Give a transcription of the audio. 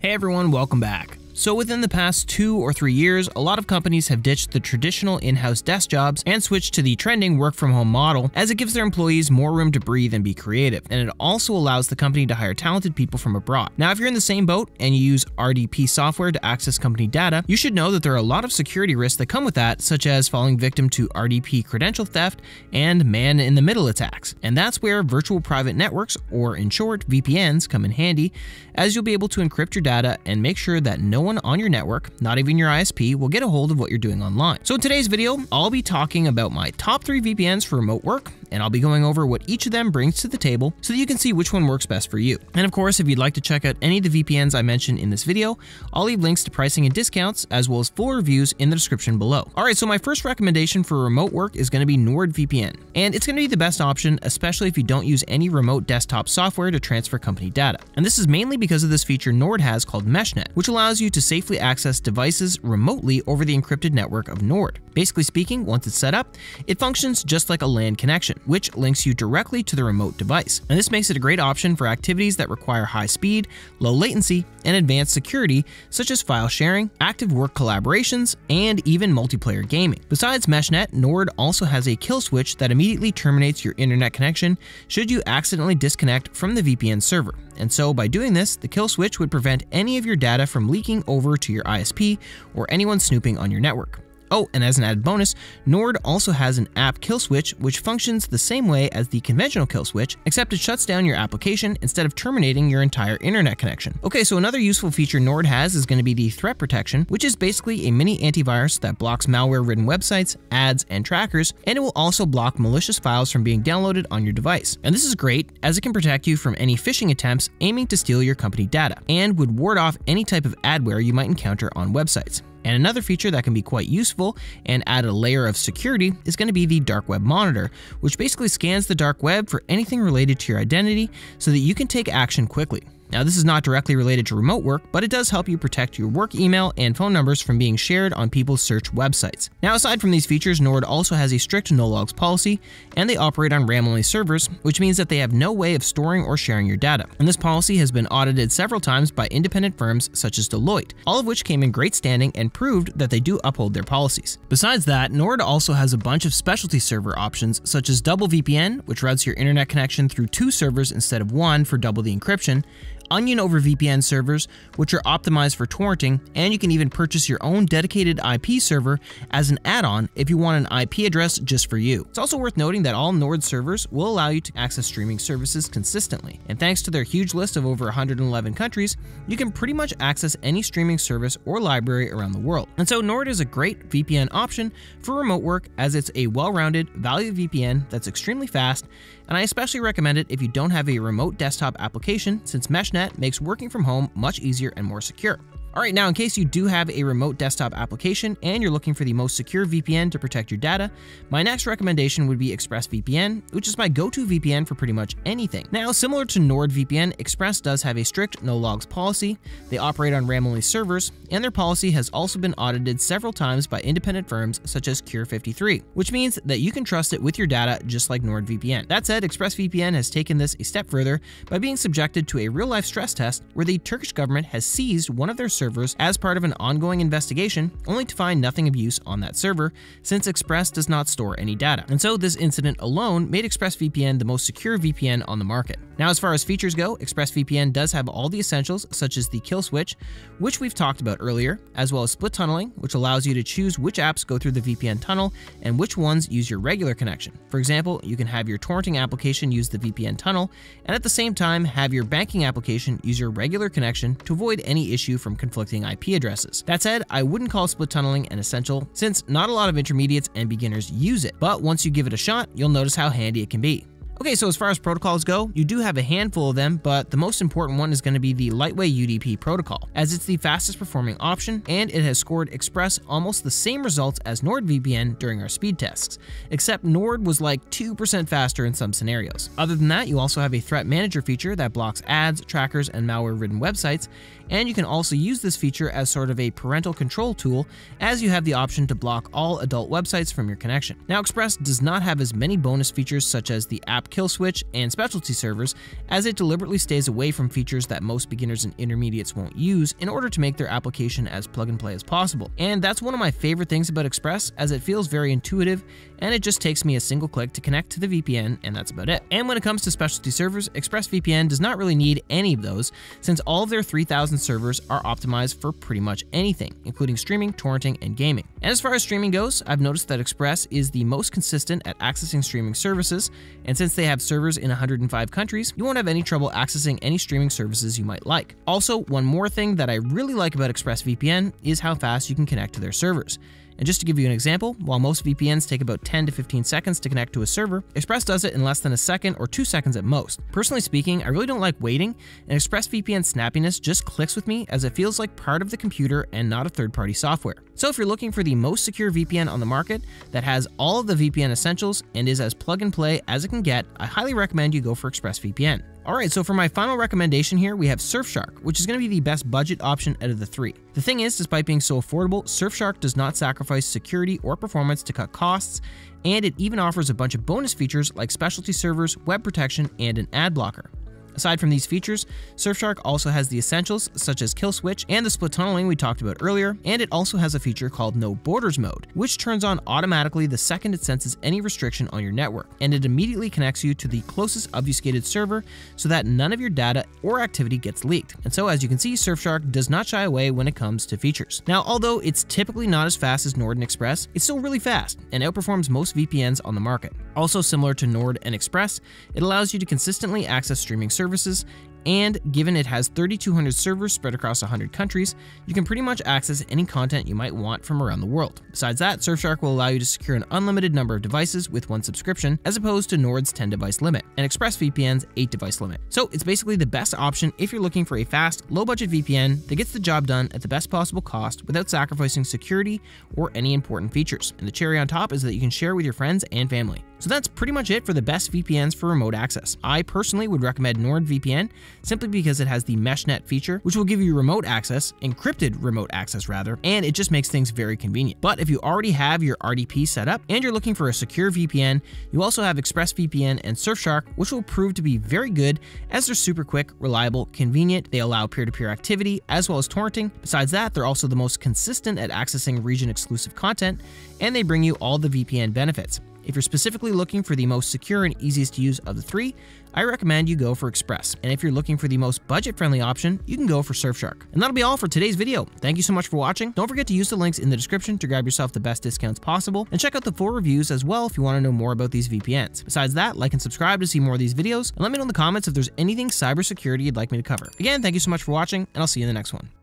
Hey everyone, welcome back. So within the past two or three years, a lot of companies have ditched the traditional in-house desk jobs and switched to the trending work-from-home model as it gives their employees more room to breathe and be creative, and it also allows the company to hire talented people from abroad. Now if you're in the same boat and you use RDP software to access company data, you should know that there are a lot of security risks that come with that, such as falling victim to RDP credential theft and man-in-the-middle attacks. And that's where virtual private networks, or in short, VPNs, come in handy, as you'll be able to encrypt your data and make sure that no one one on your network, not even your ISP, will get a hold of what you're doing online. So in today's video, I'll be talking about my top three VPNs for remote work, and I'll be going over what each of them brings to the table so that you can see which one works best for you. And of course, if you'd like to check out any of the VPNs I mentioned in this video, I'll leave links to pricing and discounts as well as full reviews in the description below. Alright, so my first recommendation for remote work is going to be NordVPN, and it's going to be the best option, especially if you don't use any remote desktop software to transfer company data. And this is mainly because of this feature Nord has called MeshNet, which allows you to safely access devices remotely over the encrypted network of Nord. Basically speaking, once it's set up, it functions just like a LAN connection, which links you directly to the remote device. And this makes it a great option for activities that require high speed, low latency, and advanced security, such as file sharing, active work collaborations, and even multiplayer gaming. Besides MeshNet, Nord also has a kill switch that immediately terminates your internet connection should you accidentally disconnect from the VPN server. And so by doing this, the kill switch would prevent any of your data from leaking over to your ISP or anyone snooping on your network. Oh, and as an added bonus, Nord also has an app kill switch which functions the same way as the conventional kill switch, except it shuts down your application instead of terminating your entire internet connection. Okay, so another useful feature Nord has is going to be the threat protection, which is basically a mini antivirus that blocks malware-ridden websites, ads, and trackers, and it will also block malicious files from being downloaded on your device. And this is great as it can protect you from any phishing attempts aiming to steal your company data, and would ward off any type of adware you might encounter on websites. And another feature that can be quite useful and add a layer of security is going to be the Dark Web Monitor, which basically scans the dark web for anything related to your identity so that you can take action quickly. Now, this is not directly related to remote work, but it does help you protect your work email and phone numbers from being shared on people's search websites. Now, aside from these features, Nord also has a strict no logs policy, and they operate on RAM only servers, which means that they have no way of storing or sharing your data. And this policy has been audited several times by independent firms such as Deloitte, all of which came in great standing and proved that they do uphold their policies. Besides that, Nord also has a bunch of specialty server options such as Double VPN, which routes your internet connection through two servers instead of one for double the encryption, Onion over VPN servers, which are optimized for torrenting, and you can even purchase your own dedicated IP server as an add-on if you want an IP address just for you. It's also worth noting that all Nord servers will allow you to access streaming services consistently, and thanks to their huge list of over 111 countries, you can pretty much access any streaming service or library around the world. And so Nord is a great VPN option for remote work as it's a well-rounded value VPN that's extremely fast and I especially recommend it if you don't have a remote desktop application since MeshNet makes working from home much easier and more secure. Alright, now in case you do have a remote desktop application and you're looking for the most secure VPN to protect your data, my next recommendation would be ExpressVPN, which is my go-to VPN for pretty much anything. Now, similar to NordVPN, Express does have a strict no logs policy, they operate on RAM-only servers, and their policy has also been audited several times by independent firms such as Cure53, which means that you can trust it with your data just like NordVPN. That said, ExpressVPN has taken this a step further by being subjected to a real-life stress test where the Turkish government has seized one of their servers as part of an ongoing investigation, only to find nothing of use on that server, since Express does not store any data. And so this incident alone made ExpressVPN the most secure VPN on the market. Now, as far as features go, ExpressVPN does have all the essentials, such as the kill switch, which we've talked about earlier, as well as split tunneling, which allows you to choose which apps go through the VPN tunnel and which ones use your regular connection. For example, you can have your torrenting application use the VPN tunnel, and at the same time, have your banking application use your regular connection to avoid any issue from conflicting IP addresses. That said, I wouldn't call split tunneling an essential since not a lot of intermediates and beginners use it, but once you give it a shot, you'll notice how handy it can be. Okay, so as far as protocols go, you do have a handful of them, but the most important one is going to be the Lightway UDP protocol, as it's the fastest performing option and it has scored Express almost the same results as NordVPN during our speed tests, except Nord was like 2% faster in some scenarios. Other than that, you also have a threat manager feature that blocks ads, trackers, and malware-ridden websites, And you can also use this feature as sort of a parental control tool as you have the option to block all adult websites from your connection. Now Express does not have as many bonus features such as the app kill switch and specialty servers as it deliberately stays away from features that most beginners and intermediates won't use in order to make their application as plug and play as possible. And that's one of my favorite things about Express as it feels very intuitive and it just takes me a single click to connect to the VPN and that's about it. And when it comes to specialty servers, ExpressVPN does not really need any of those since all of their 3000 servers are optimized for pretty much anything, including streaming, torrenting, and gaming. And as far as streaming goes, I've noticed that Express is the most consistent at accessing streaming services, and since they have servers in 105 countries, you won't have any trouble accessing any streaming services you might like. Also, one more thing that I really like about ExpressVPN is how fast you can connect to their servers. And just to give you an example, while most VPNs take about 10 to 15 seconds to connect to a server, Express does it in less than a second or two seconds at most. Personally speaking, I really don't like waiting, and ExpressVPN snappiness just clicks with me as it feels like part of the computer and not a third-party software. So if you're looking for the most secure VPN on the market that has all of the VPN essentials and is as plug and play as it can get, I highly recommend you go for ExpressVPN. Alright, so for my final recommendation here, we have Surfshark, which is going to be the best budget option out of the three. The thing is, despite being so affordable, Surfshark does not sacrifice security or performance to cut costs, and it even offers a bunch of bonus features like specialty servers, web protection, and an ad blocker. Aside from these features, Surfshark also has the essentials such as kill switch and the split tunneling we talked about earlier, and it also has a feature called No Borders mode, which turns on automatically the second it senses any restriction on your network, and it immediately connects you to the closest obfuscated server so that none of your data or activity gets leaked. And so as you can see, Surfshark does not shy away when it comes to features. Now, although it's typically not as fast as Nord and Express, it's still really fast and outperforms most VPNs on the market. Also similar to Nord and Express, it allows you to consistently access streaming services and given it has 3,200 servers spread across 100 countries, you can pretty much access any content you might want from around the world. Besides that, Surfshark will allow you to secure an unlimited number of devices with one subscription, as opposed to Nord's 10 device limit and ExpressVPN's 8 device limit. So it's basically the best option if you're looking for a fast, low budget VPN that gets the job done at the best possible cost without sacrificing security or any important features. And the cherry on top is that you can share with your friends and family. So that's pretty much it for the best VPNs for remote access. I personally would recommend NordVPN simply because it has the MeshNet feature, which will give you remote access, encrypted remote access rather, and it just makes things very convenient. But if you already have your RDP set up and you're looking for a secure VPN, you also have ExpressVPN and Surfshark, which will prove to be very good as they're super quick, reliable, convenient, they allow peer-to-peer -peer activity as well as torrenting. Besides that, they're also the most consistent at accessing region-exclusive content, and they bring you all the VPN benefits. If you're specifically looking for the most secure and easiest to use of the three, I recommend you go for Express. And if you're looking for the most budget-friendly option, you can go for Surfshark. And that'll be all for today's video. Thank you so much for watching. Don't forget to use the links in the description to grab yourself the best discounts possible, and check out the full reviews as well if you want to know more about these VPNs. Besides that, like and subscribe to see more of these videos, and let me know in the comments if there's anything cybersecurity you'd like me to cover. Again, thank you so much for watching, and I'll see you in the next one.